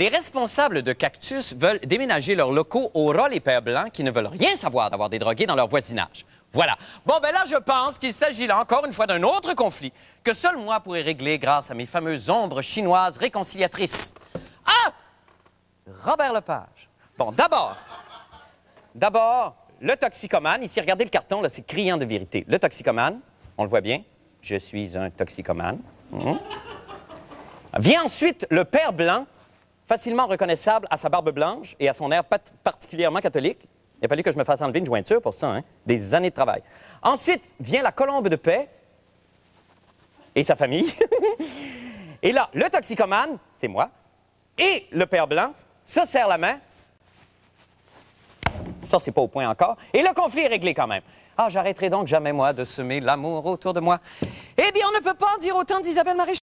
Les responsables de Cactus veulent déménager leurs locaux au ras les pères blancs qui ne veulent rien savoir d'avoir des drogués dans leur voisinage. Voilà. Bon, ben là, je pense qu'il s'agit là encore une fois d'un autre conflit que seul moi pourrais régler grâce à mes fameuses ombres chinoises réconciliatrices. Ah! Robert Lepage. Bon, d'abord, d'abord, le toxicomane. Ici, regardez le carton, là, c'est criant de vérité. Le toxicomane, on le voit bien. Je suis un toxicomane. Mhm. Vient ensuite le père blanc, facilement reconnaissable à sa barbe blanche et à son air particulièrement catholique. Il a fallu que je me fasse enlever une jointure pour ça, hein? Des années de travail. Ensuite vient la colombe de paix et sa famille. et là, le toxicomane, c'est moi, et le père blanc se serre la main. Ça, c'est pas au point encore. Et le conflit est réglé quand même. Ah, j'arrêterai donc jamais, moi, de semer l'amour autour de moi. Eh bien, on ne peut pas en dire autant d'Isabelle Maréchal.